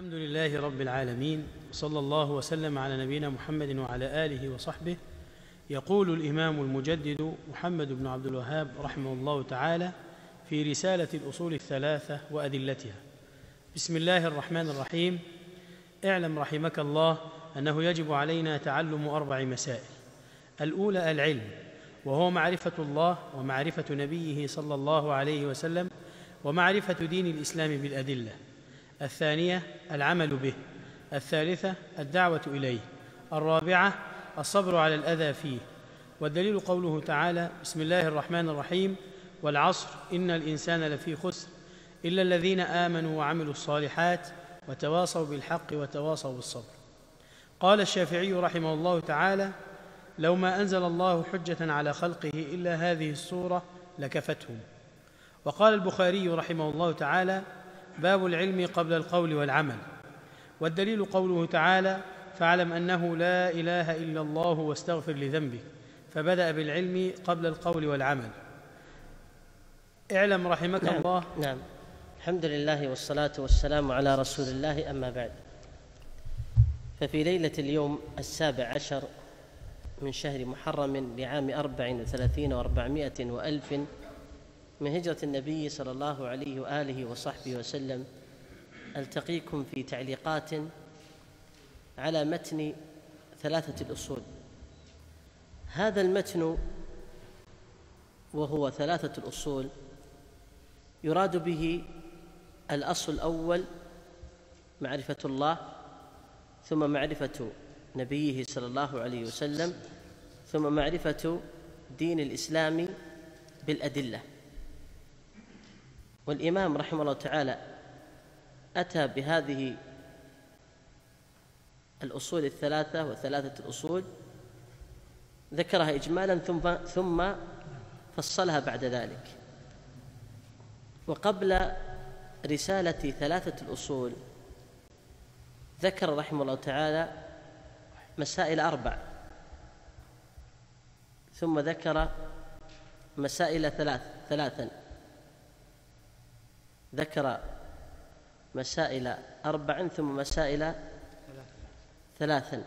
الحمد لله رب العالمين صلى الله وسلم على نبينا محمد وعلى آله وصحبه. يقول الإمام المجدد محمد بن عبد الوهاب رحمه الله تعالى في رسالة الأصول الثلاثة وأدلتها بسم الله الرحمن الرحيم. اعلم رحمك الله أنه يجب علينا تعلم أربع مسائل. الأولى العلم وهو معرفة الله ومعرفة نبيه صلى الله عليه وسلم ومعرفة دين الإسلام بالأدلة. الثانية العمل به الثالثة الدعوة إليه الرابعة الصبر على الأذى فيه. والدليل قوله تعالى بسم الله الرحمن الرحيم والعصر إن الإنسان لفي خسر إلا الذين آمنوا وعملوا الصالحات وتواصوا بالحق وتواصوا بالصبر. قال الشافعي رحمه الله تعالى لو ما أنزل الله حجة على خلقه إلا هذه السورة لكفتهم. وقال البخاري رحمه الله تعالى باب العلم قبل القول والعمل. والدليل قوله تعالى فاعلم أنه لا إله إلا الله واستغفر لذنبك. فبدأ بالعلم قبل القول والعمل. اعلم رحمك نعم. الله. نعم. الحمد لله والصلاة والسلام على رسول الله أما بعد. ففي ليلة اليوم السابع عشر من شهر محرم لعام أربع وثلاثين وأربعمائة وألف من هجرة النبي صلى الله عليه وآله وصحبه وسلم ألتقيكم في تعليقات على متن ثلاثة الأصول. هذا المتن وهو ثلاثة الأصول يراد به الأصل الأول معرفة الله ثم معرفة نبيه صلى الله عليه وسلم ثم معرفة دين الإسلام بالأدلة. والإمام رحمه الله تعالى أتى بهذه الأصول الثلاثة وثلاثة الأصول ذكرها إجمالا ثم ثم فصلها بعد ذلك. وقبل رسالة ثلاثة الأصول ذكر رحمه الله تعالى مسائل أربع. ثم ذكر مسائل ثلاث ثلاثا. ذكر مسائل أربع ثم مسائل ثلاثا.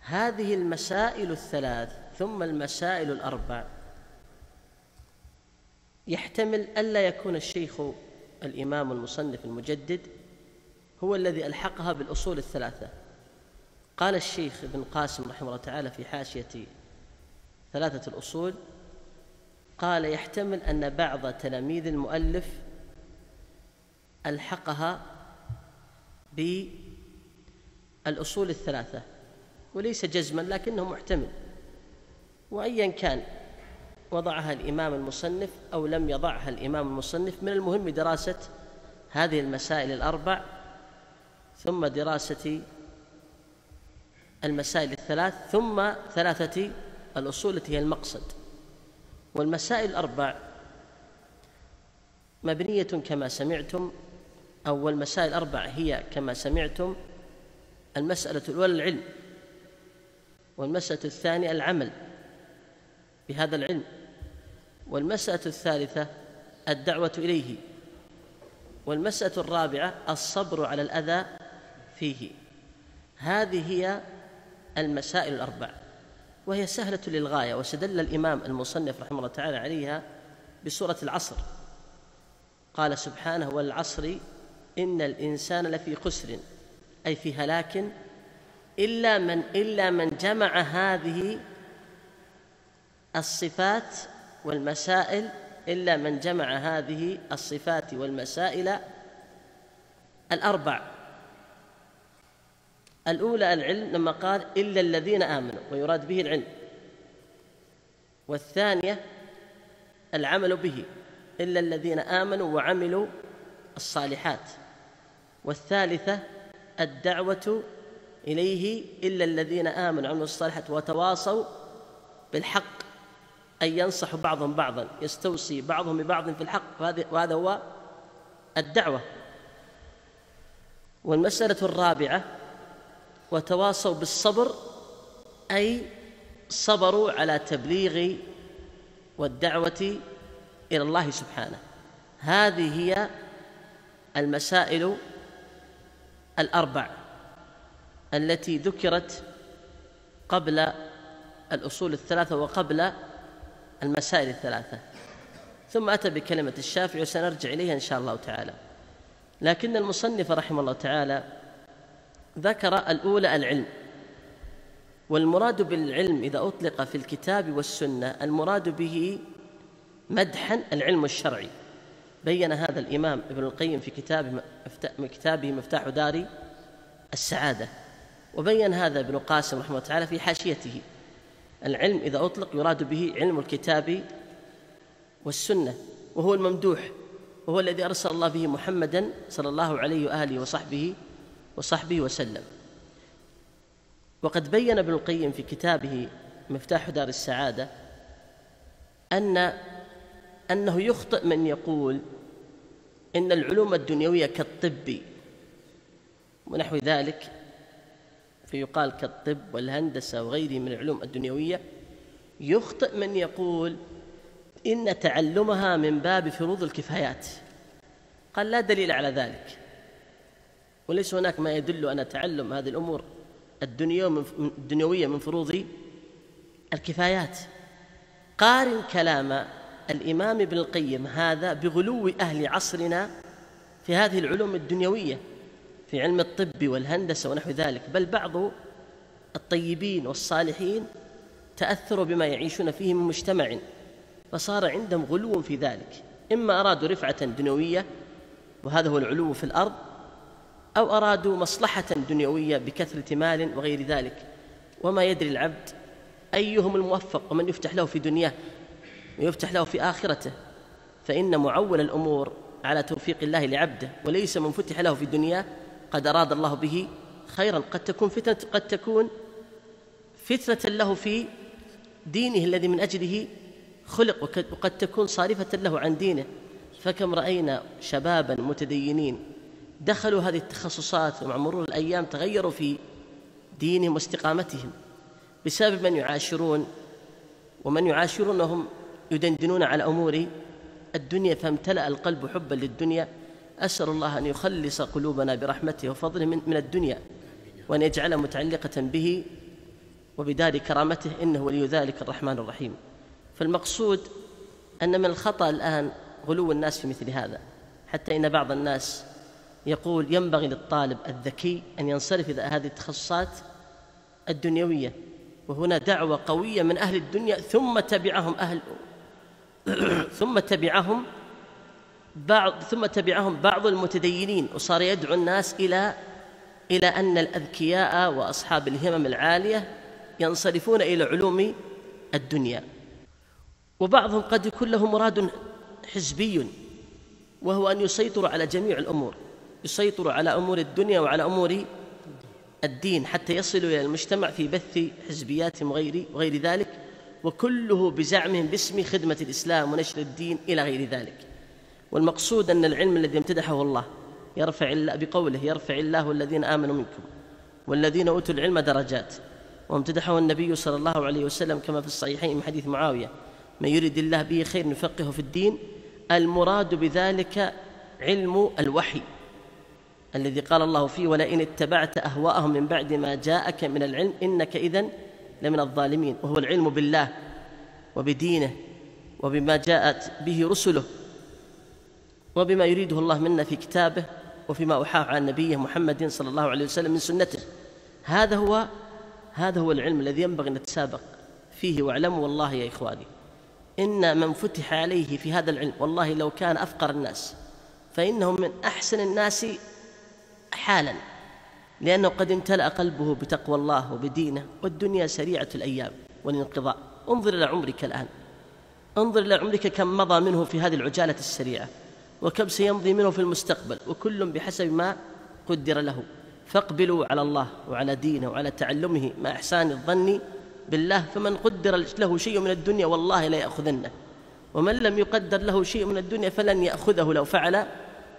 هذه المسائل الثلاث ثم المسائل الأربع. يحتمل ألا يكون الشيخ الإمام المصنف المجدد هو الذي ألحقها بالأصول الثلاثة. قال الشيخ ابن قاسم رحمه الله تعالى في حاشية ثلاثة الأصول قال يحتمل أن بعض تلاميذ المؤلف ألحقها بالأصول الثلاثة وليس جزما لكنه محتمل. وأيا كان وضعها الإمام المصنف أو لم يضعها الإمام المصنف من المهم دراسة هذه المسائل الأربع ثم دراسة المسائل الثلاث ثم ثلاثة الأصول التي هي المقصد. والمسائل الأربع مبنية كما سمعتم أو المسائل الأربع هي كما سمعتم المسألة الأولى العلم والمسألة الثانية العمل بهذا العلم والمسألة الثالثة الدعوة إليه والمسألة الرابعة الصبر على الأذى فيه هذه هي المسائل الأربع وهي سهلة للغاية واستدل الإمام المصنف رحمه الله تعالى عليها بسورة العصر قال سبحانه والعصر إن الإنسان لفي خسر أي في هلاك إلا من إلا من جمع هذه الصفات والمسائل إلا من جمع هذه الصفات والمسائل الأربع. الأولى العلم لما قال إلا الذين آمنوا ويراد به العلم. والثانية العمل به إلا الذين آمنوا وعملوا الصالحات. والثالثة الدعوة إليه إلا الذين آمنوا وعملوا الصالحات وتواصوا بالحق أن ينصح بعضهم بعضا يستوصي بعضهم ببعض في الحق. وهذا هو الدعوة. والمسألة الرابعة وتواصوا بالصبر أي صبروا على تبليغ والدعوة إلى الله سبحانه. هذه هي المسائل الأربع التي ذكرت قبل الأصول الثلاثة وقبل المسائل الثلاثة. ثم أتى بكلمة الشافعي وسنرجع إليها إن شاء الله تعالى. لكن المصنف رحمه الله تعالى ذكر الأولى العلم. والمراد بالعلم إذا أطلق في الكتاب والسنة المراد به مدحا العلم الشرعي. بين هذا الإمام ابن القيم في كتابه كتابه مفتاح دار السعادة وبين هذا ابن قاسم رحمه الله تعالى في حاشيته. العلم إذا أطلق يراد به علم الكتاب والسنة وهو الممدوح وهو الذي أرسل الله به محمدا صلى الله عليه وآله وصحبه وصحبه وسلم. وقد بين ابن القيم في كتابه مفتاح دار السعادة أن أنه يخطئ من يقول إن العلوم الدنيوية كالطب. ونحو ذلك فيقال كالطب والهندسة وغيره من العلوم الدنيوية. يخطئ من يقول إن تعلمها من باب فروض الكفايات. قال لا دليل على ذلك. وليس هناك ما يدل أن تعلم هذه الأمور الدنيوية من فروض الكفايات. قارن كلام الإمام ابن القيم هذا بغلو أهل عصرنا في هذه العلوم الدنيوية في علم الطب والهندسة ونحو ذلك بل بعض الطيبين والصالحين تأثروا بما يعيشون فيه من مجتمع فصار عندهم غلو في ذلك. إما أرادوا رفعة دنيوية وهذا هو العلو في الأرض أو أرادوا مصلحة دنيوية بكثرة مال وغير ذلك. وما يدري العبد أيهم الموفق ومن يفتح له في دنياه؟ ويفتح له في آخرته. فإن معول الأمور على توفيق الله لعبده وليس من فتح له في دنياه قد أراد الله به خيرا. قد تكون فتنة قد تكون فتنة له في دينه الذي من أجله خلق وقد تكون صارفة له عن دينه. فكم رأينا شبابا متدينين دخلوا هذه التخصصات ومع مرور الأيام تغيروا في دينهم واستقامتهم. بسبب من يعاشرون ومن يعاشرونهم يدندنون على أمور الدنيا فامتلأ القلب حبا للدنيا. أسأل الله أن يخلص قلوبنا برحمته وفضله من, من الدنيا وأن يجعلها متعلقة به وبدار كرامته إنه ولي ذلك الرحمن الرحيم. فالمقصود أن من الخطأ الآن غلو الناس في مثل هذا. حتى إن بعض الناس يقول ينبغي للطالب الذكي أن ينصرف إلى هذه التخصصات الدنيوية وهنا دعوة قوية من أهل الدنيا ثم تبعهم أهل ثم تبعهم بعض ثم تبعهم بعض المتدينين وصار يدعو الناس إلى إلى أن الأذكياء وأصحاب الهمم العالية ينصرفون إلى علوم الدنيا. وبعضهم قد يكون له مراد حزبي وهو أن يسيطر على جميع الأمور يسيطر على أمور الدنيا وعلى أمور الدين حتى يصلوا إلى المجتمع في بث حزبيات وغير وغير ذلك. وكله بزعمهم باسم خدمة الإسلام ونشر الدين إلى غير ذلك. والمقصود أن العلم الذي امتدحه الله يرفع الله بقوله يرفع الله الذين آمنوا منكم والذين أوتوا العلم درجات. وامتدحه النبي صلى الله عليه وسلم كما في الصحيحين من حديث معاوية من يريد الله به خير يفقهه في الدين المراد بذلك علم الوحي الذي قال الله فيه ولئن اتبعت أهواءهم من بعد ما جاءك من العلم إنك إذن لمن الظالمين وهو العلم بالله وبدينه وبما جاءت به رسله وبما يريده الله منا في كتابه وفيما أوحاه عن نبيه محمد صلى الله عليه وسلم من سنته. هذا هو هذا هو العلم الذي ينبغي أن نتسابق فيه واعلموا والله يا إخواني إن من فتح عليه في هذا العلم والله لو كان أفقر الناس فإنه من أحسن الناس حالا. لأنه قد امتلأ قلبه بتقوى الله وبدينه والدنيا سريعة الأيام والانقضاء. انظر إلى عمرك الآن. انظر إلى عمرك كم مضى منه في هذه العجالة السريعة وكم سيمضي منه في المستقبل وكل بحسب ما قدر له. فاقبلوا على الله وعلى دينه وعلى تعلمه مع إحسان الظن بالله فمن قدر له شيء من الدنيا والله لا يأخذنه. ومن لم يقدر له شيء من الدنيا فلن يأخذه لو فعل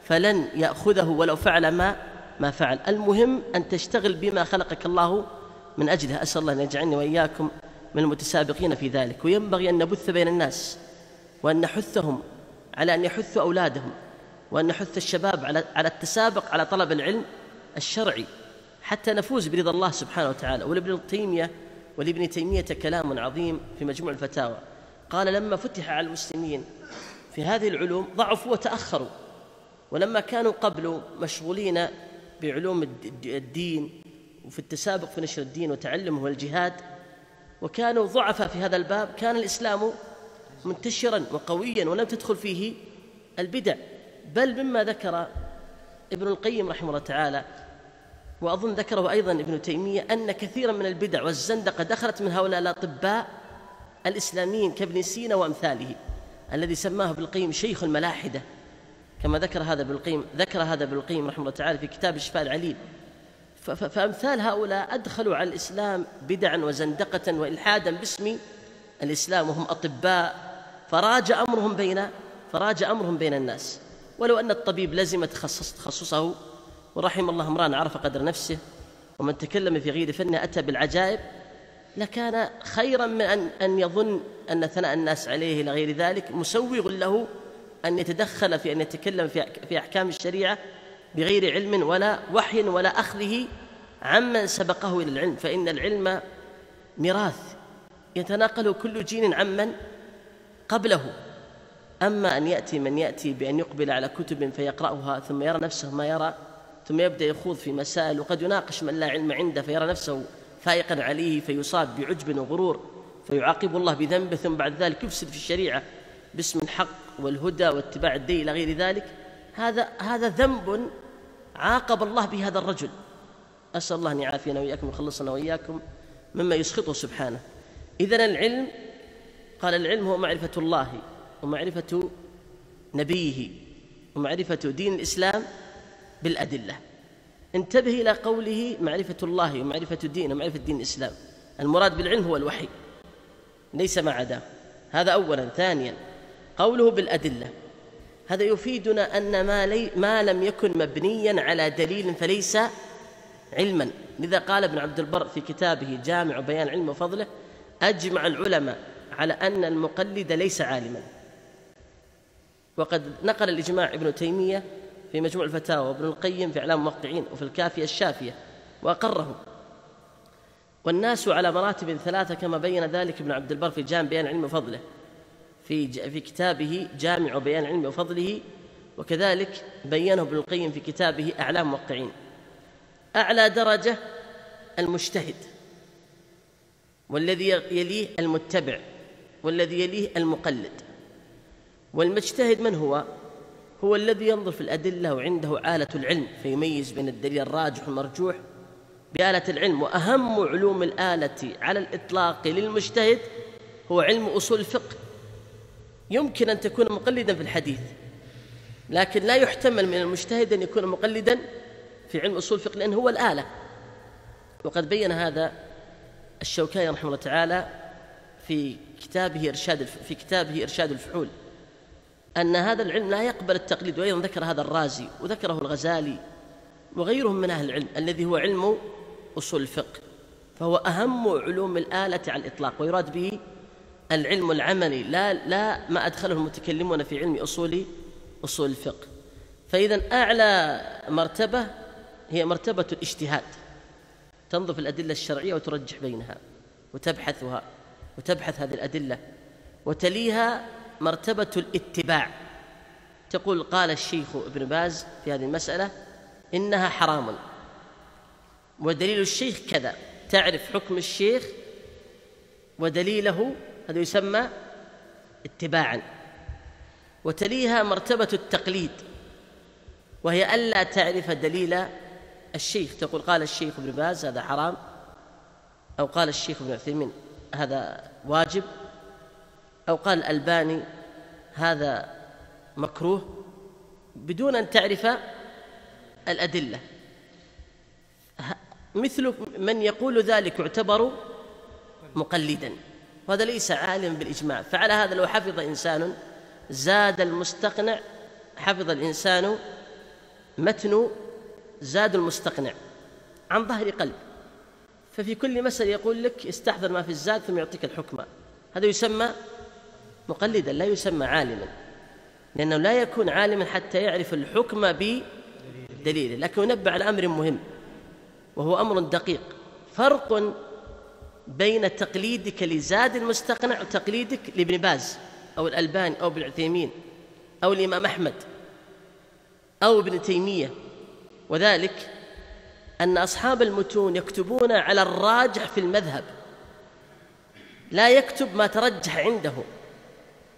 فلن يأخذه ولو فعل ما ما فعل. المهم أن تشتغل بما خلقك الله من أجله. أسأل الله أن يجعلني وإياكم من المتسابقين في ذلك. وينبغي أن نبث بين الناس وأن نحثهم على أن يحثوا أولادهم وأن نحث الشباب على على التسابق على طلب العلم الشرعي حتى نفوز برضا الله سبحانه وتعالى. ولابن تيمية ولابن تيمية كلام عظيم في مجموع الفتاوى. قال لما فتح على المسلمين في هذه العلوم ضعفوا وتأخروا ولما كانوا قبل مشغولين بعلوم الدين وفي التسابق في نشر الدين وتعلمه والجهاد وكانوا ضعفاء في هذا الباب كان الإسلام منتشرا وقويا ولم تدخل فيه البدع. بل مما ذكر ابن القيم رحمه الله تعالى وأظن ذكره أيضا ابن تيمية أن كثيرا من البدع والزندقة دخلت من هؤلاء الأطباء الإسلاميين كابن سينا وأمثاله الذي سماه ابن القيم شيخ الملاحدة. كما ذكر هذا ابن القيم ذكر هذا ابن القيم رحمه الله تعالى في كتاب الشفاء العليل. فأمثال هؤلاء أدخلوا على الإسلام بدعا وزندقة وإلحادا باسم الإسلام وهم أطباء. فراج أمرهم بين فراج أمرهم بين الناس. ولو أن الطبيب لزم تخصص تخصصه ورحم الله امرأ عرف قدر نفسه ومن تكلم في غير فنه أتى بالعجائب لكان خيرا من أن أن يظن أن ثناء الناس عليه إلى غير ذلك مسوغ له أن يتدخل في أن يتكلم في أحكام الشريعة بغير علم ولا وحي ولا أخذه عمن سبقه إلى العلم. فإن العلم ميراث يتناقله كل جيل عمن قبله. أما أن يأتي من يأتي بأن يقبل على كتب فيقرأها ثم يرى نفسه ما يرى ثم يبدأ يخوض في مسائل وقد يناقش من لا علم عنده فيرى نفسه فائقا عليه فيصاب بعجب وغرور فيعاقب الله بذنبه ثم بعد ذلك يفسد في الشريعة باسم الحق. والهدى واتباع الدين إلى غير ذلك هذا هذا ذنب عاقب الله به هذا الرجل. أسأل الله أن يعافينا وإياكم ويخلصنا وإياكم مما يسخطه سبحانه. إذن العلم قال العلم هو معرفة الله ومعرفة نبيه ومعرفة دين الإسلام بالأدلة. انتبه إلى قوله معرفة الله ومعرفة الدين ومعرفة دين الإسلام. المراد بالعلم هو الوحي ليس ما عداه هذا أولا. ثانيا قوله بالأدلة. هذا يفيدنا أن ما, لي ما لم يكن مبنيا على دليل فليس علما. لذا قال ابن عبد البر في كتابه جامع بيان علم وفضله أجمع العلماء على أن المقلد ليس عالما. وقد نقل الإجماع ابن تيمية في مجموع الفتاوى وابن القيم في إعلام الموقعين وفي الكافية الشافية وأقره والناس على مراتب ثلاثة كما بين ذلك ابن عبد البر في جامع بيان علم وفضله. في في كتابه جامع بيان علم وفضله وكذلك بينه ابن القيم في كتابه أعلام موقعين. أعلى درجة المجتهد والذي يليه المتبع والذي يليه المقلد. والمجتهد من هو؟ هو الذي ينظر في الأدلة وعنده آلة العلم فيميز بين الدليل الراجح والمرجوح بآلة العلم. وأهم علوم الآلة على الإطلاق للمجتهد هو علم أصول الفقه. يمكن أن تكون مقلدا في الحديث لكن لا يحتمل من المجتهد أن يكون مقلدا في علم أصول الفقه لأنه هو الآلة. وقد بين هذا الشوكاني رحمه الله تعالى في كتابه إرشاد في كتابه إرشاد الفحول أن هذا العلم لا يقبل التقليد وأيضا ذكر هذا الرازي وذكره الغزالي وغيرهم من أهل العلم الذي هو علم أصول الفقه فهو أهم علوم الآلة على الإطلاق ويراد به العلم العملي لا لا ما أدخله المتكلمون في علم أصول أصول الفقه. فإذا أعلى مرتبة هي مرتبة الاجتهاد. تنظر في الأدلة الشرعية وترجح بينها وتبحثها وتبحث هذه الأدلة وتليها مرتبة الاتباع. تقول قال الشيخ ابن باز في هذه المسألة إنها حرام. ودليل الشيخ كذا. تعرف حكم الشيخ ودليله هذا يسمى اتباعا. وتليها مرتبة التقليد وهي ألا تعرف دليل الشيخ. تقول قال الشيخ ابن باز هذا حرام أو قال الشيخ ابن عثيمين هذا واجب أو قال الألباني هذا مكروه بدون أن تعرف الأدلة. مثل من يقول ذلك يعتبر مقلدا. وهذا ليس عالما بالإجماع. فعلى هذا لو حفظ إنسان زاد المستقنع حفظ الإنسان متن زاد المستقنع عن ظهر قلب. ففي كل مسألة يقول لك استحضر ما في الزاد ثم يعطيك الحكم. هذا يسمى مقلدا لا يسمى عالما. لأنه لا يكون عالما حتى يعرف الحكم دليله لكن ينبه على أمر مهم وهو أمر دقيق. فرق بين تقليدك لزاد المستقنع وتقليدك لابن باز أو الألباني أو ابن عثيمين أو الإمام أحمد أو ابن تيمية. وذلك أن أصحاب المتون يكتبون على الراجح في المذهب. لا يكتب ما ترجح عنده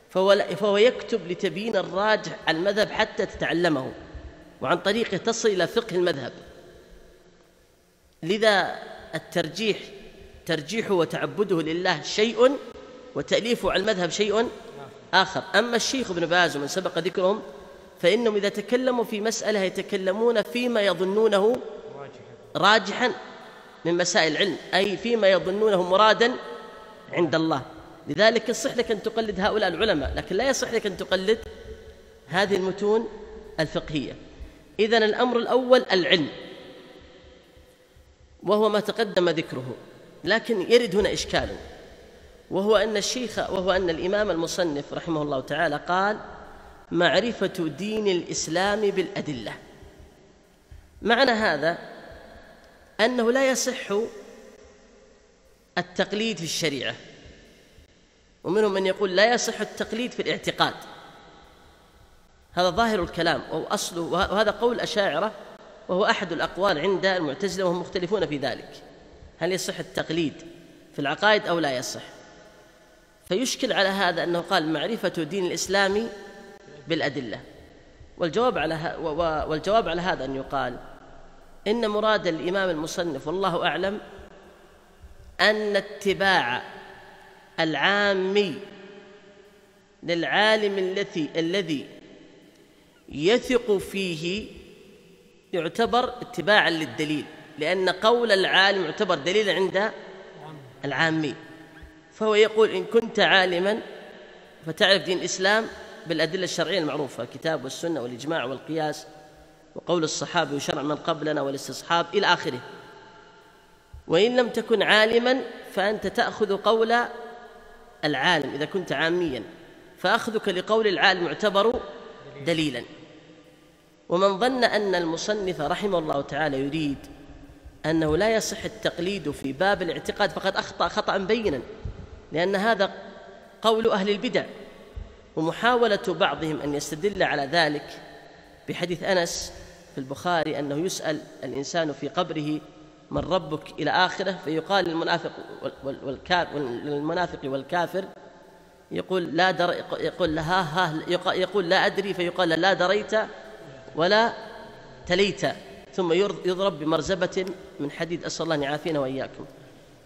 فهو, فهو يكتب لتبيين الراجح على المذهب حتى تتعلمه وعن طريقه تصل إلى فقه المذهب. لذا الترجيح ترجيحه وتعبده لله شيء وتأليفه على المذهب شيء آخر. أما الشيخ ابن باز ومن سبق ذكرهم فإنهم إذا تكلموا في مسألة يتكلمون فيما يظنونه راجحا من مسائل العلم أي فيما يظنونه مرادا عند الله. لذلك يصح لك أن تقلد هؤلاء العلماء لكن لا يصح لك أن تقلد هذه المتون الفقهية. إذن الأمر الأول العلم وهو ما تقدم ذكره. لكن يرد هنا إشكال وهو أن الشيخ وهو أن الإمام المصنف رحمه الله تعالى قال معرفة دين الإسلام بالأدلة معنى هذا أنه لا يصح التقليد في الشريعة ومنهم من يقول لا يصح التقليد في الاعتقاد. هذا ظاهر الكلام أو أصله وهذا قول أشاعرة وهو أحد الأقوال عند المعتزلة وهم مختلفون في ذلك. هل يصح التقليد في العقائد أو لا يصح؟ فيشكل على هذا أنه قال معرفة دين الإسلام بالأدلة. والجواب على والجواب على هذا أن يقال إن مراد الإمام المصنف والله أعلم أن اتباع العامي للعالم الذي الذي يثق فيه يعتبر اتباعا للدليل. لأن قول العالم يعتبر دليلا عند العامي فهو يقول إن كنت عالما فتعرف دين الإسلام بالأدلة الشرعية المعروفة الكتاب والسنة والإجماع والقياس وقول الصحابة وشرع من قبلنا والاستصحاب إلى آخره. وإن لم تكن عالما فأنت تأخذ قول العالم إذا كنت عاميا. فأخذك لقول العالم يعتبر دليلا. ومن ظن أن المصنف رحمه الله تعالى يريد أنه لا يصح التقليد في باب الاعتقاد فقد أخطأ خطأ بينا لأن هذا قول أهل البدع ومحاولة بعضهم أن يستدل على ذلك بحديث أنس في البخاري أنه يسأل الإنسان في قبره من ربك إلى آخرة؟ فيقال للمنافق والكافر للمنافق والكافر يقول لا در يقول لها ها يقول لا أدري فيقال لا دريت ولا تليت ثم يضرب بمرزبة من حديد أسأل الله أن يعافينا وإياكم.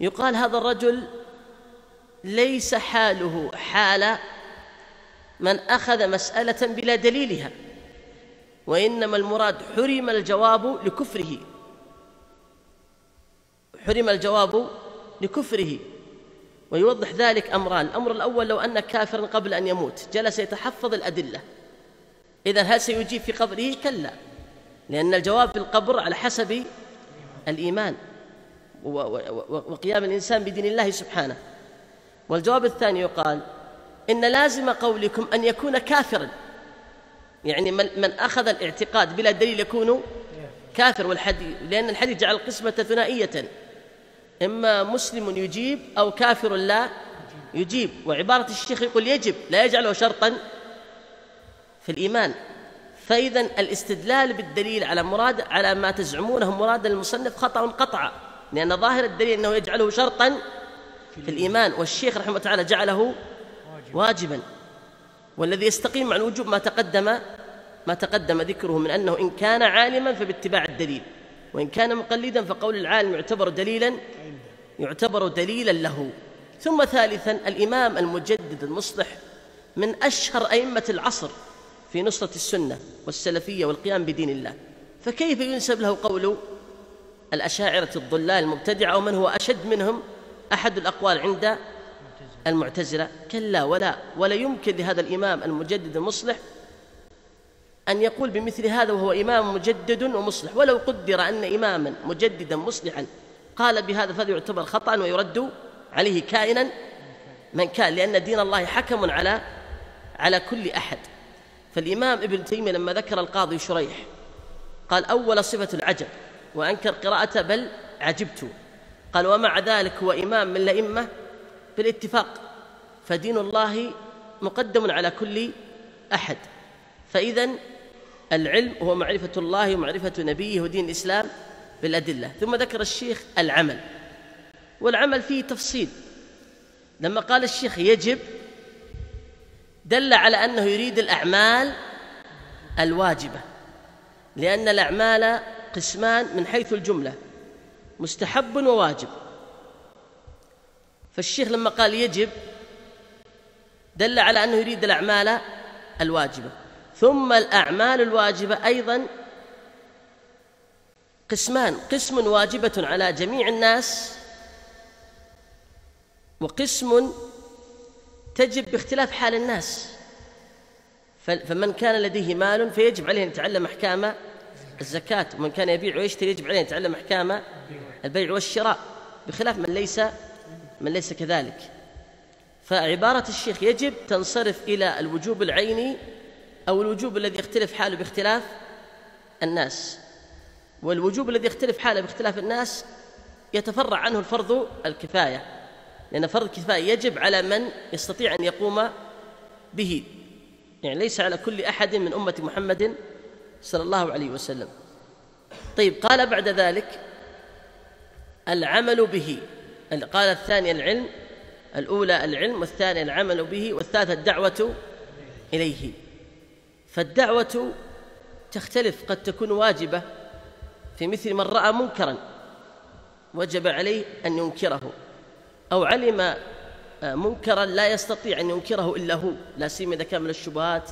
يقال هذا الرجل ليس حاله حال من أخذ مسألة بلا دليلها وإنما المراد حرم الجواب لكفره. حرم الجواب لكفره ويوضح ذلك أمران. الأمر الأول لو أن كافرا قبل أن يموت جلس يتحفظ الأدلة. إذا هل سيجيب في قبره؟ كلا لأن الجواب في القبر على حسب الإيمان وقيام الإنسان بدين الله سبحانه. والجواب الثاني يقال إن لازم قولكم أن يكون كافرا. يعني من أخذ الاعتقاد بلا دليل يكون كافر. والحديث لأن الحديث جعل القسمة ثنائية. إما مسلم يجيب أو كافر لا يجيب. وعبارة الشيخ يقول يجب لا يجعله شرطا في الإيمان. فإذا الاستدلال بالدليل على مراد على ما تزعمونه مراد المصنف خطأ قطعا لأن ظاهر الدليل أنه يجعله شرطا في الإيمان والشيخ رحمه الله تعالى جعله واجبا. والذي يستقيم مع الوجوب ما تقدم ما تقدم ذكره من أنه إن كان عالما فباتباع الدليل وإن كان مقلدا فقول العالم يعتبر دليلا يعتبر دليلا له. ثم ثالثا الإمام المجدد المصلح من أشهر أئمة العصر. في نصرة السنة والسلفية والقيام بدين الله. فكيف ينسب له قول الأشاعرة الضلال المبتدعة أو من هو أشد منهم؟ أحد الأقوال عند المعتزلة. كلا ولا ولا يمكن لهذا الإمام المجدد المصلح أن يقول بمثل هذا وهو إمام مجدد ومصلح. ولو قدر أن إماما مجددا مصلحا قال بهذا فهذا يعتبر خطأ ويرد عليه كائنا من كان لأن دين الله حكم على على كل أحد. فالإمام ابن تيمية لما ذكر القاضي شريح قال أول صفة العجب وأنكر قراءته بل عجبت قال ومع ذلك هو إمام من الأئمة بالاتفاق فدين الله مقدم على كل أحد. فإذا العلم هو معرفة الله ومعرفة نبيه ودين الإسلام بالأدلة. ثم ذكر الشيخ العمل والعمل فيه تفصيل. لما قال الشيخ يجب دل على أنه يريد الأعمال الواجبة لأن الأعمال قسمان من حيث الجملة مستحب وواجب. فالشيخ لما قال يجب دل على أنه يريد الأعمال الواجبة. ثم الأعمال الواجبة أيضا قسمان قسم واجبة على جميع الناس وقسم تجب باختلاف حال الناس. فمن كان لديه مال فيجب عليه أن يتعلم أحكام الزكاة ومن كان يبيع ويشتري يجب عليه أن يتعلم أحكام البيع والشراء بخلاف من ليس من ليس كذلك. فعبارة الشيخ يجب تنصرف إلى الوجوب العيني أو الوجوب الذي يختلف حاله باختلاف الناس. والوجوب الذي يختلف حاله باختلاف الناس يتفرع عنه الفرض الكفاية. لأن فرض الكفاية يجب على من يستطيع أن يقوم به. يعني ليس على كل أحد من أمة محمد صلى الله عليه وسلم. طيب قال بعد ذلك العمل به. قال الثاني العلم الأولى العلم والثانية العمل به والثالثة الدعوة إليه. فالدعوة تختلف قد تكون واجبة في مثل من رأى منكرا وجب عليه أن ينكره. أو علم منكرا لا يستطيع أن ينكره إلا هو لا سيما إذا كان من الشبهات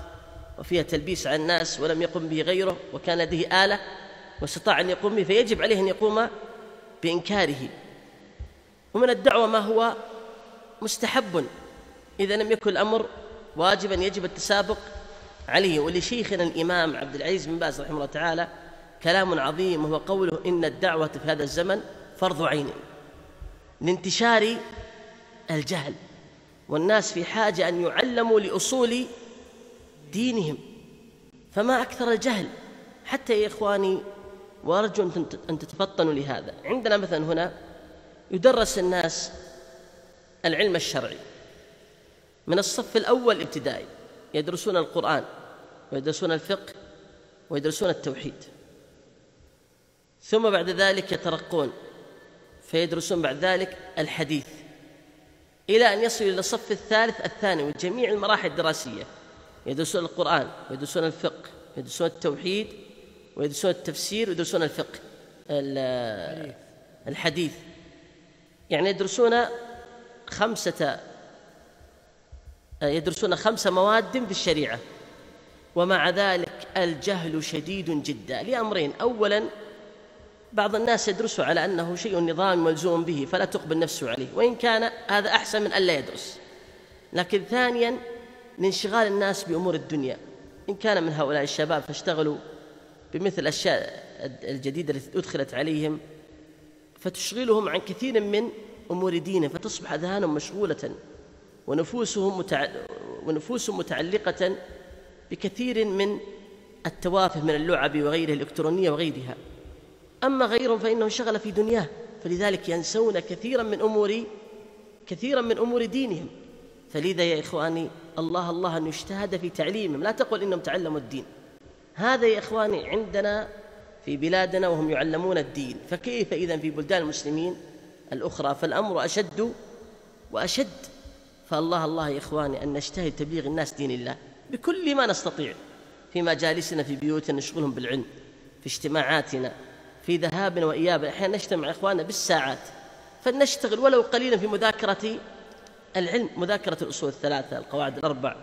وفيها تلبيس على الناس ولم يقم به غيره وكان لديه آلة واستطاع أن يقوم به فيجب عليه أن يقوم بإنكاره. ومن الدعوة ما هو؟ مستحب. إذا لم يكن الأمر واجبا يجب التسابق عليه. ولشيخنا الإمام عبد العزيز بن باز رحمه الله تعالى كلام عظيم وهو قوله إن الدعوة في هذا الزمن فرض عين. لانتشار الجهل والناس في حاجة أن يعلموا لأصول دينهم. فما أكثر الجهل؟ حتى يا إخواني وأرجو أن تتفطنوا لهذا. عندنا مثلا هنا يدرس الناس العلم الشرعي. من الصف الأول ابتدائي يدرسون القرآن ويدرسون الفقه ويدرسون التوحيد. ثم بعد ذلك يترقون. فيدرسون بعد ذلك الحديث. إلى أن يصلوا إلى الصف الثالث الثانوي جميع المراحل الدراسية. يدرسون القرآن ويدرسون الفقه ويدرسون التوحيد ويدرسون التفسير ويدرسون الفقه. الحديث. يعني يدرسون خمسة يدرسون خمس مواد في الشريعة. ومع ذلك الجهل شديد جدا لأمرين. أولا بعض الناس يدرسه على أنه شيء نظام ملزوم به فلا تقبل نفسه عليه. وإن كان هذا أحسن من ألا يدرس. لكن ثانيا لانشغال الناس بأمور الدنيا. إن كان من هؤلاء الشباب فاشتغلوا بمثل الأشياء الجديدة التي أدخلت عليهم فتشغلهم عن كثير من أمور دينهم فتصبح أذهانهم مشغولة ونفوسهم متع... ونفوسهم متعلقة بكثير من التوافه من اللعب وغيرها الإلكترونية وغيرها. أما غيرهم فإنه شغل في دنياه فلذلك ينسون كثيرا من أمور كثيرا من أمور دينهم. فلذا يا إخواني الله الله أن يجتهد في تعليمهم. لا تقل إنهم تعلموا الدين. هذا يا إخواني عندنا في بلادنا وهم يعلمون الدين. فكيف إذا في بلدان المسلمين؟ الأخرى فالأمر أشد وأشد. فالله الله يا إخواني أن نجتهد تبليغ الناس دين الله بكل ما نستطيع في مجالسنا في بيوتنا نشغلهم بالعلم في اجتماعاتنا في ذهابنا وإيابنا أحيانا نجتمع إخواننا بالساعات فلنشتغل ولو قليلا في مذاكرة العلم مذاكرة الأصول الثلاثة القواعد الأربع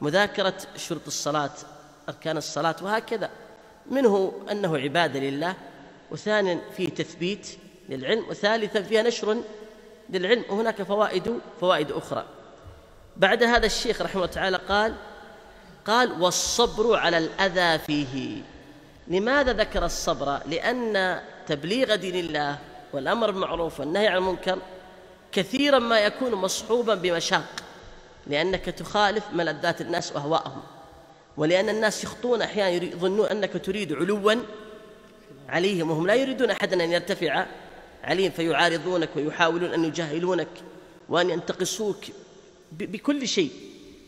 مذاكرة شروط الصلاة أركان الصلاة وهكذا. منه أنه عبادة لله وثانيا فيه تثبيت للعلم وثالثا فيها نشر للعلم وهناك فوائد فوائد أخرى. بعد هذا الشيخ رحمه الله تعالى قال قال والصبر على الأذى فيه. لماذا ذكر الصبر؟ لأن تبليغ دين الله والأمر بالمعروف والنهي عن المنكر كثيرا ما يكون مصحوبا بمشاق لأنك تخالف ملذات الناس وأهواءهم ولأن الناس يخطون أحيانا يظنون أنك تريد علوا عليهم وهم لا يريدون أحدا أن يرتفع عليهم فيعارضونك ويحاولون أن يجاهلونك وأن ينتقصوك بكل شيء.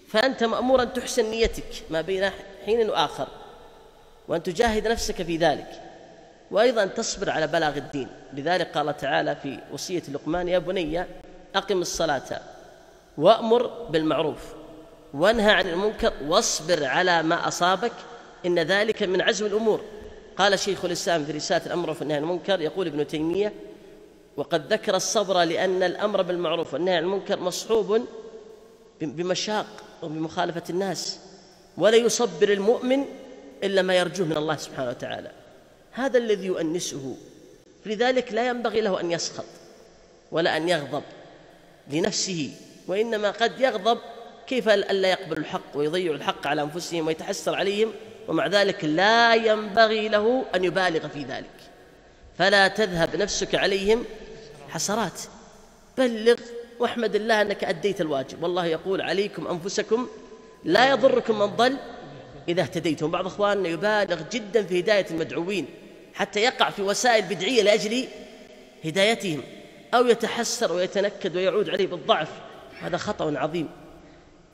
فأنت مأمور أن تحسن نيتك ما بين حين وآخر. وأن تجاهد نفسك في ذلك. وأيضا تصبر على بلاغ الدين. لذلك قال تعالى في وصية لقمان يا بني أقم الصلاة وأمر بالمعروف وانهى عن المنكر واصبر على ما أصابك إن ذلك من عزم الأمور. قال شيخ الإسلام في رسالة الأمر والنهي عن المنكر يقول ابن تيمية وقد ذكر الصبر لأن الأمر بالمعروف والنهي عن المنكر مصحوب بمشاق وبمخالفة الناس ولا يصبر المؤمن إلا ما يرجوه من الله سبحانه وتعالى. هذا الذي يؤنسه. لذلك لا ينبغي له أن يسخط ولا أن يغضب لنفسه وإنما قد يغضب كيف ألا يقبل الحق ويضيع الحق على أنفسهم ويتحسر عليهم ومع ذلك لا ينبغي له أن يبالغ في ذلك. فلا تذهب نفسك عليهم حسرات. بلغ واحمد الله أنك أديت الواجب. والله يقول عليكم أنفسكم لا يضركم من ضل إذا اهتديتم. بعض إخواننا يبالغ جدا في هداية المدعوين حتى يقع في وسائل بدعية لأجل هدايتهم أو يتحسر ويتنكد ويعود عليه بالضعف. هذا خطأ عظيم.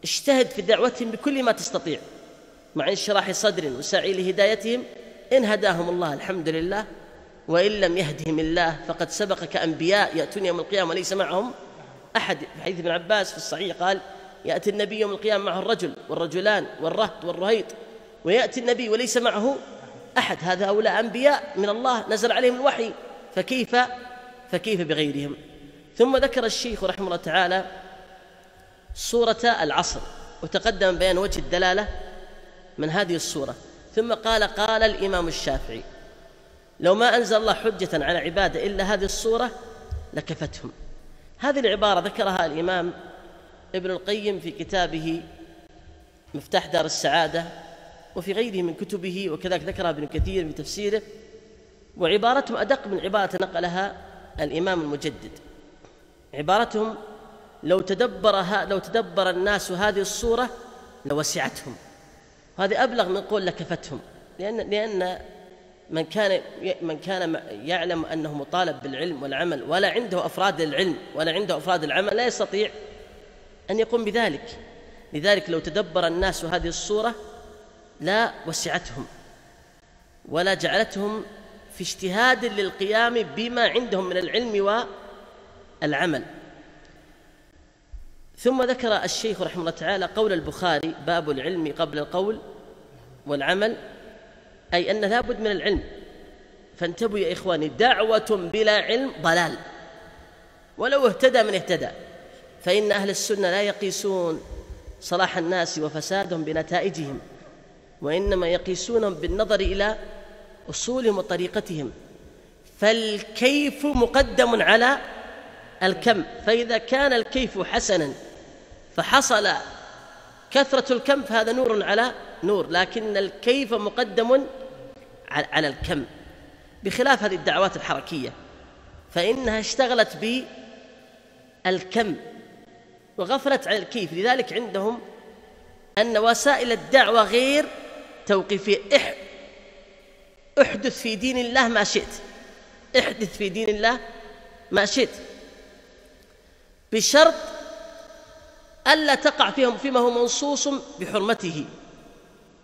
اجتهد في دعوتهم بكل ما تستطيع مع انشراح صدر وسعي لهدايتهم. إن هداهم الله الحمد لله. وإن لم يهدهم الله فقد سبق كأنبياء يأتون يوم القيامة وليس معهم أحد. في حديث ابن عباس في الصحيح قال يأتي النبي يوم القيامة معه الرجل والرجلان والرهط والرهيط ويأتي النبي وليس معه أحد. هذا هؤلاء أنبياء من الله نزل عليهم الوحي فكيف؟ فكيف بغيرهم؟ ثم ذكر الشيخ رحمه الله تعالى صورة العصر وتقدم بيان وجه الدلالة من هذه الصورة ثم قال قال الإمام الشافعي لو ما أنزل الله حجة على عباده إلا هذه الصورة لكفتهم. هذه العبارة ذكرها الإمام ابن القيم في كتابه مفتاح دار السعادة وفي غيره من كتبه وكذلك ذكرها ابن كثير في تفسيره وعبارتهم أدق من عبارة نقلها الإمام المجدد. عبارتهم لو تدبر لو تدبر الناس هذه الصورة لوسعتهم. هذه أبلغ من قول لكفتهم لأن لأن من كان من كان يعلم أنه مطالب بالعلم والعمل ولا عنده أفراد العلم ولا عنده أفراد العمل لا يستطيع أن يقوم بذلك. لذلك لو تدبر الناس هذه الصورة لا وسعتهم ولا جعلتهم في اجتهاد للقيام بما عندهم من العلم والعمل. ثم ذكر الشيخ رحمه الله تعالى قول البخاري باب العلم قبل القول والعمل أي أن لابد من العلم. فانتبهوا يا إخواني دعوة بلا علم ضلال. ولو اهتدى من اهتدى. فإن أهل السنة لا يقيسون صلاح الناس وفسادهم بنتائجهم وإنما يقيسونهم بالنظر إلى أصولهم وطريقتهم. فالكيف مقدم على الكم فإذا كان الكيف حسنا فحصل كثرة الكم فهذا نور على نور لكن الكيف مقدم على الكم. بخلاف هذه الدعوات الحركية فإنها اشتغلت بالكم. وغفلت عن الكيف. لذلك عندهم أن وسائل الدعوة غير توقيفية. احدث في دين الله ما شئت. احدث في دين الله ما شئت. بشرط ألا تقع فيهم فيما هو منصوص بحرمته.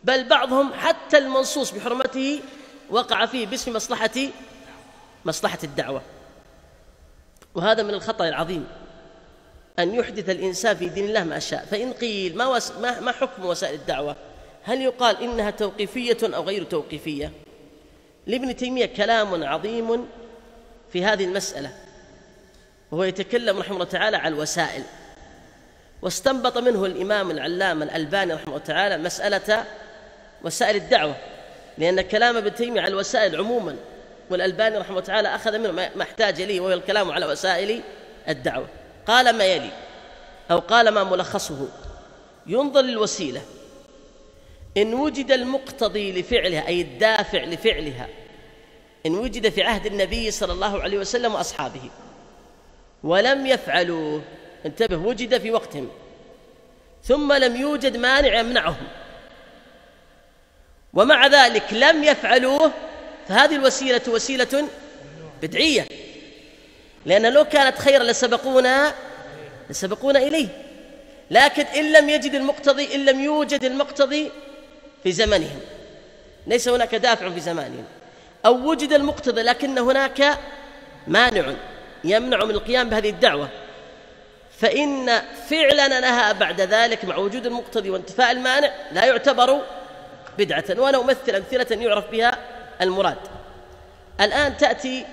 بل بعضهم حتى المنصوص بحرمته وقع فيه باسم مصلحة مصلحة الدعوة. وهذا من الخطأ العظيم. أن يحدث الإنسان في دين الله ما شاء. فإن قيل ما, وس ما, ما حكم وسائل الدعوة؟ هل يقال إنها توقيفية أو غير توقيفية؟ لابن تيمية كلام عظيم في هذه المسألة وهو يتكلم رحمه الله تعالى عن الوسائل واستنبط منه الإمام العلامة الألباني رحمه الله تعالى مسألة وسائل الدعوة لأن كلام ابن تيمية على الوسائل عموما والألباني رحمه الله تعالى أخذ منه ما احتاج إليه وهو الكلام على وسائل الدعوة. قال ما يلي أو قال ما ملخصه. ينظر للوسيلة. إن وجد المقتضي لفعلها أي الدافع لفعلها إن وجد في عهد النبي صلى الله عليه وسلم وأصحابه. ولم يفعلوه انتبه وجد في وقتهم. ثم لم يوجد مانع يمنعهم. ومع ذلك لم يفعلوه فهذه الوسيلة وسيلة بدعية. لأن لو كانت خيرا لسبقونا لسبقونا إليه. لكن إن لم يجد المقتضي إن لم يوجد المقتضي في زمنهم. ليس هناك دافع في زمانهم. أو وجد المقتضي لكن هناك مانع يمنع من القيام بهذه الدعوة. فإن فعلنا لها بعد ذلك مع وجود المقتضي وانتفاء المانع لا يعتبر بدعة. وأنا أمثل أمثلة يعرف بها المراد. الآن تأتي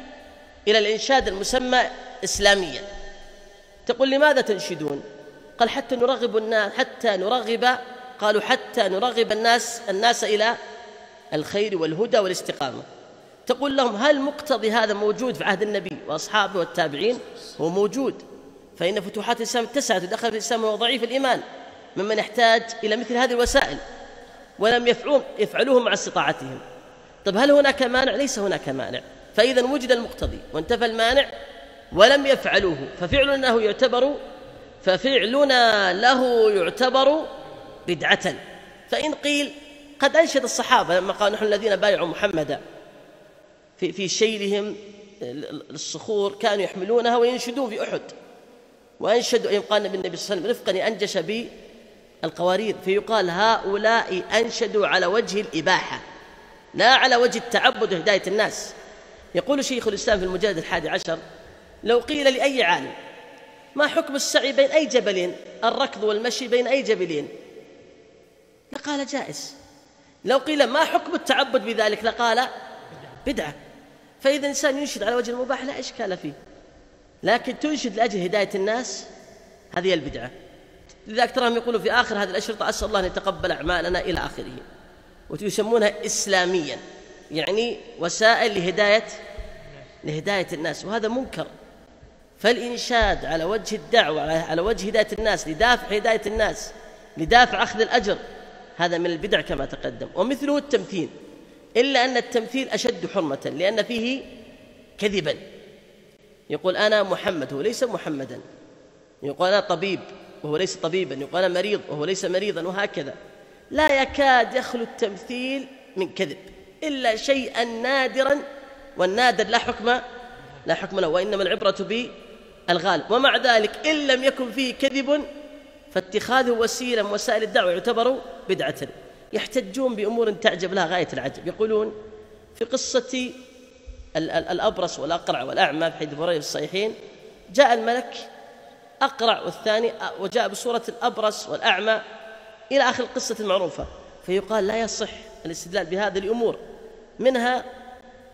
إلى الإنشاد المسمى إسلاميا. تقول لماذا تنشدون؟ قال حتى نرغب الناس حتى نرغب قالوا حتى نرغب الناس الناس إلى الخير والهدى والاستقامة. تقول لهم هل مقتضي هذا موجود في عهد النبي وأصحابه والتابعين؟ هو موجود. فإن فتوحات الإسلام اتسعت ودخل في الإسلام وهو ضعيف الإيمان. ممن يحتاج إلى مثل هذه الوسائل. ولم يفعلوه مع استطاعتهم. طيب هل هناك مانع؟ ليس هناك مانع. فإذا وجد المقتضي وانتفى المانع ولم يفعلوه ففعلنا له يعتبر ففعلنا له يعتبر بدعة. فإن قيل قد أنشد الصحابة لما قالوا نحن الذين بايعوا محمدا في في شيلهم الصخور كانوا يحملونها وينشدون في أحد. وأنشدوا أيام قال النبي صلى الله عليه وسلم رفقا أنجش بي القوارير. فيقال هؤلاء أنشدوا على وجه الإباحة لا على وجه التعبد وهداية الناس. يقول شيخ الإسلام في المجلد الحادي عشر لو قيل لأي عالم ما حكم السعي بين أي جبلين؟ الركض والمشي بين أي جبلين؟ لقال جائز. لو قيل ما حكم التعبد بذلك؟ لقال بدعة. فإذا الإنسان ينشد على وجه المباح لا إشكال فيه. لكن تنشد لأجل هداية الناس هذه البدعة. لذلك تراهم يقولوا في آخر هذه الأشرطة أسأل الله أن يتقبل أعمالنا إلى آخره. ويسمونها إسلاميا. يعني وسائل لهداية لهداية الناس وهذا منكر. فالإنشاد على وجه الدعوة على وجه هداية الناس لدافع هداية الناس لدافع أخذ الأجر هذا من البدع كما تقدم. ومثله التمثيل إلا أن التمثيل أشد حرمة لأن فيه كذبا. يقول أنا محمد هو ليس محمدا. يقول أنا طبيب وهو ليس طبيبا. يقول أنا مريض وهو ليس مريضا وهكذا. لا يكاد يخلو التمثيل من كذب. إلا شيئا نادرا. والنادر لا حكم لا حكم له وإنما العبرة بالغالب ومع ذلك إن لم يكن فيه كذب فاتخاذه وسيلة من وسائل الدعوة يعتبر بدعة. يحتجون بأمور تعجب لها غاية العجب. يقولون في قصة الأبرص والأقرع والأعمى في حديث هريرة الصحيحين جاء الملك أقرع والثاني وجاء بصورة الأبرص والأعمى إلى آخر القصة المعروفة. فيقال لا يصح الاستدلال بهذه الأمور. منها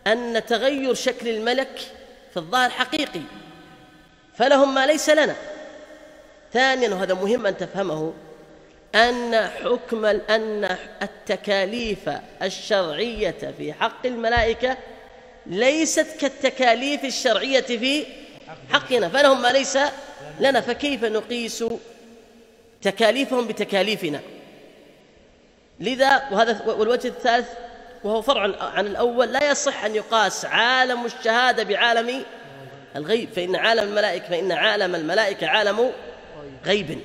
أن تغير شكل الملك في الظاهر حقيقي فلهم ما ليس لنا. ثانيا وهذا مهم أن تفهمه أن حكم أن التكاليف الشرعية في حق الملائكة ليست كالتكاليف الشرعية في حقنا فلهم ما ليس لنا. فكيف نقيس تكاليفهم بتكاليفنا؟ لذا وهذا والوجه الثالث وهو فرع عن الأول لا يصح أن يقاس عالم الشهادة بعالم الغيب فإن عالم الملائكة فإن عالم الملائكة عالم غيب.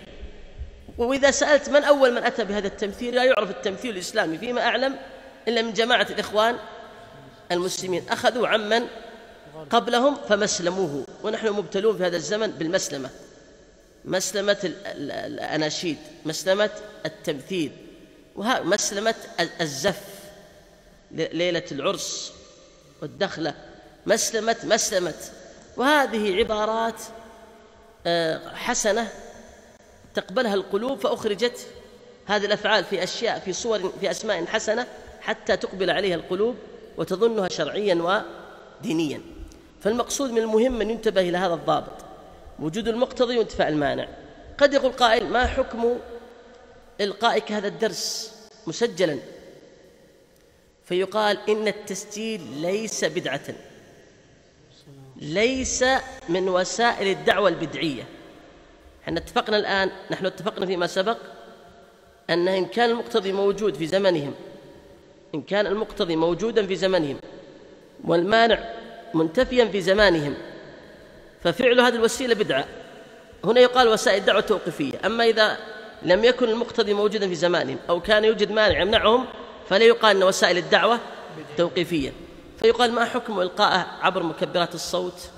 وإذا سألت من أول من أتى بهذا التمثيل لا يعرف التمثيل الإسلامي فيما أعلم إلا من جماعة الإخوان المسلمين. أخذوا عمن قبلهم فمسلموه ونحن مبتلون في هذا الزمن بالمسلمة. مسلمة الأناشيد مسلمة التمثيل مسلمة الزف. ليلة العرس والدخلة مسلمة مسلمة وهذه عبارات آه، حسنة تقبلها القلوب فأخرجت هذه الأفعال في أشياء في صور في أسماء حسنة حتى تقبل عليها القلوب وتظنها شرعيا ودينيا. فالمقصود من المهم أن ينتبه إلى هذا الضابط. وجود المقتضي وانتفاء المانع. قد يقول قائل ما حكم إلقائك هذا الدرس مسجلا؟ فيقال إن التسجيل ليس بدعة ليس من وسائل الدعوة البدعية. إحنا اتفقنا الآن نحن اتفقنا فيما سبق أن إن كان المقتضي موجود في زمنهم إن كان المقتضي موجودا في زمنهم والمانع منتفيا في زمانهم ففعل هذه الوسيلة بدعة. هنا يقال وسائل الدعوة توقيفية أما إذا لم يكن المقتضي موجودا في زمانهم أو كان يوجد مانع يمنعهم فلا يقال أن وسائل الدعوة توقيفية. فيقال ما حكم إلقائه عبر مكبرات الصوت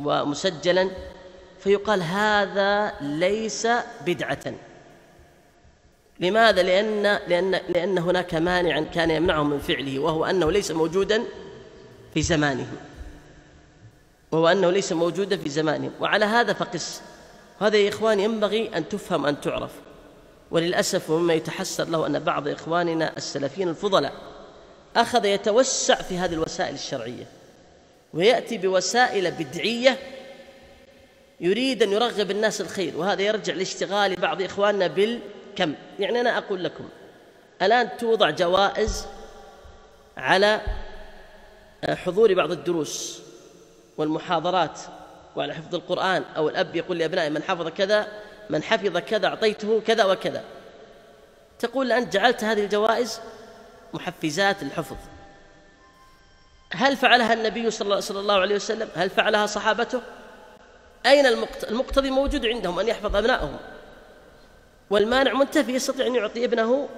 ومسجلا؟ فيقال هذا ليس بدعة. لماذا؟ لأن لأن لأن هناك مانعا كان يمنعهم من فعله وهو أنه ليس موجودا في زمانهم وهو أنه ليس موجودا في زمانهم وعلى هذا فقس. هذا يا إخوان ينبغي أن تفهم أن تعرف. وللأسف ومما يتحسر له أن بعض إخواننا السلفيين الفضلاء أخذ يتوسع في هذه الوسائل الشرعية ويأتي بوسائل بدعية يريد أن يرغب الناس الخير وهذا يرجع لاشتغال بعض إخواننا بالكم. يعني أنا أقول لكم الآن توضع جوائز على حضور بعض الدروس والمحاضرات وعلى حفظ القرآن أو الأب يقول لأبنائه من حفظ كذا من حفظ كذا أعطيته كذا وكذا. تقول أنت جعلت هذه الجوائز محفزات الحفظ هل فعلها النبي صلى الله عليه وسلم؟ هل فعلها صحابته؟ أين المقتضي موجود عندهم أن يحفظ أبنائهم؟ والمانع منتفي يستطيع أن يعطي ابنه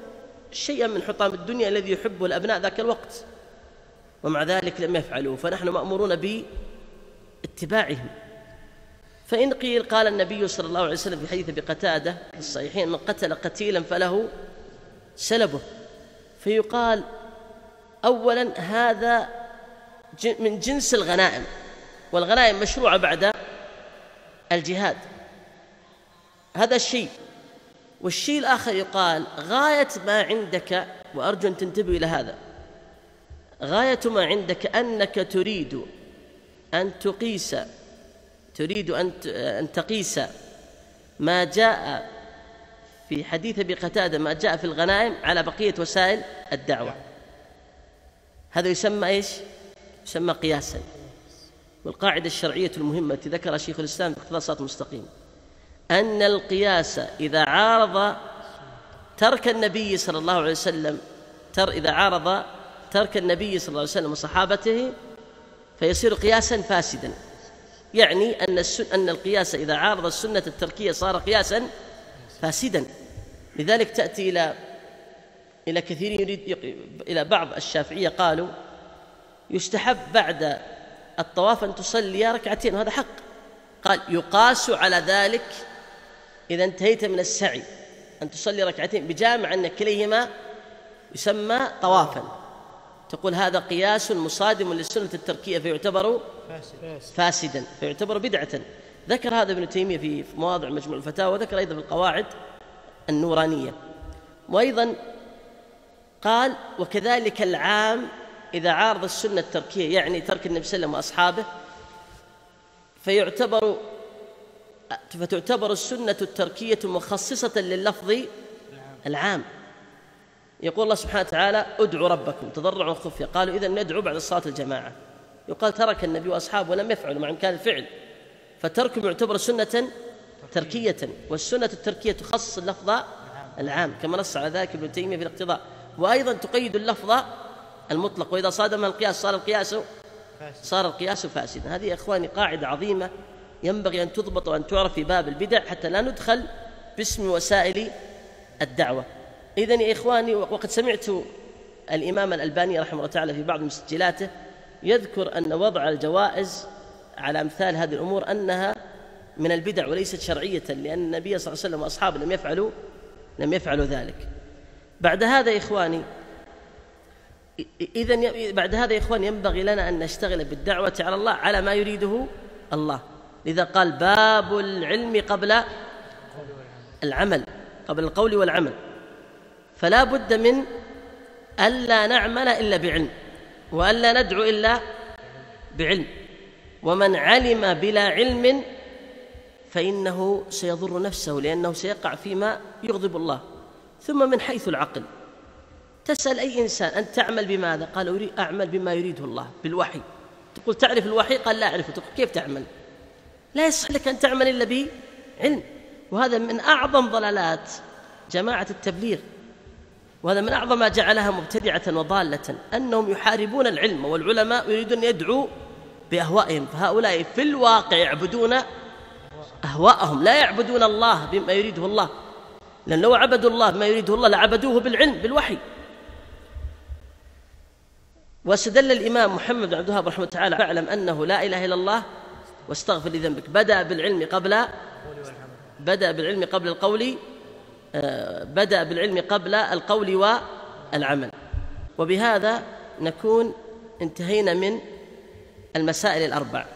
شيئا من حطام الدنيا الذي يحبه الأبناء ذاك الوقت. ومع ذلك لم يفعلوا فنحن مأمورون باتباعهم. فإن قيل قال النبي صلى الله عليه وسلم في حديث بقتادة في الصحيحين من قتل قتيلا فله سلبه. فيقال أولا هذا من جنس الغنائم والغنائم مشروعة بعد الجهاد. هذا الشيء. والشيء الآخر يقال غاية ما عندك وأرجو أن تنتبهوا إلى هذا. غاية ما عندك أنك تريد أن تقيس تريد أن أن تقيس ما جاء في حديث أبي قتادة ما جاء في الغنائم على بقية وسائل الدعوة. هذا يسمى إيش؟ يسمى قياسا. والقاعدة الشرعية المهمة التي ذكرها شيخ الإسلام في اقتضاء الصراط المستقيم أن القياس إذا عارض ترك النبي صلى الله عليه وسلم تر إذا عارض ترك النبي صلى الله عليه وسلم وصحابته فيصير قياسا فاسدا. يعني أن أن القياس إذا عارض السنة التركية صار قياسا فاسدا. لذلك تأتي إلى إلى كثير يريد إلى بعض الشافعية قالوا يستحب بعد الطواف أن تصلي ركعتين وهذا حق. قال يقاس على ذلك إذا انتهيت من السعي أن تصلي ركعتين بجامع أن كليهما يسمى طوافا. تقول هذا قياس مصادم للسنة التركية فيعتبر فاسدا فيعتبر بدعة. ذكر هذا ابن تيمية في مواضع مجموع الفتاوى وذكر أيضا في القواعد النورانية. وأيضا قال وكذلك العام إذا عارض السنة التركية يعني ترك النبي صلى الله عليه وسلم وأصحابه فيعتبر فتعتبر السنة التركية مخصصة لللفظ العام. يقول الله سبحانه وتعالى ادعوا ربكم تضرعوا وخفية قالوا إذا ندعو بعد صلاة الجماعة. يقال ترك النبي وأصحابه ولم يفعلوا مع إمكان الفعل. فتركهم يعتبر سنة تركية والسنة التركية تخصص اللفظ العام كما نص على ذلك ابن تيمية في الاقتضاء. وأيضا تقيد اللفظ المطلق وإذا صادم القياس صار القياس صار القياس فاسدا. هذه يا إخواني قاعدة عظيمة ينبغي أن تضبط وأن تعرف في باب البدع حتى لا ندخل باسم وسائل الدعوة. إذا يا إخواني وقد سمعت الإمام الألباني رحمه الله تعالى في بعض مسجلاته يذكر أن وضع الجوائز على أمثال هذه الأمور أنها من البدع وليست شرعية لأن النبي صلى الله عليه وسلم وأصحابه لم يفعلوا لم يفعلوا ذلك. بعد هذا يا إخواني اذا بعد هذا يا إخواني ينبغي لنا أن نشتغل بالدعوة على الله على ما يريده الله. لذا قال باب العلم قبل العمل قبل القول والعمل. فلا بد من ألا نعمل إلا بعلم وألا ندعو إلا بعلم. ومن علم بلا علم فإنه سيضر نفسه لأنه سيقع فيما يغضب الله. ثم من حيث العقل. تسأل أي إنسان أن تعمل بماذا؟ قال أريد أعمل بما يريده الله بالوحي. تقول تعرف الوحي؟ قال لا أعرفه. تقول كيف تعمل؟ لا يصح لك أن تعمل إلا بعلم. وهذا من أعظم ضلالات جماعة التبليغ. وهذا من أعظم ما جعلها مبتدعة وضالة أنهم يحاربون العلم والعلماء يريدون يدعوا بأهوائهم فهؤلاء في الواقع يعبدون أهواءهم لا يعبدون الله بما يريده الله لأن لو عبدوا الله بما يريده الله لعبدوه بالعلم بالوحي. واستدل الإمام محمد بن عبد الوهاب رحمه الله تعالى فاعلم أنه لا إله إلا الله واستغفر لذنبك. بدأ بالعلم قبل بدأ بالعلم قبل القول بدأ بالعلم قبل القول والعمل. وبهذا نكون انتهينا من المسائل الأربع.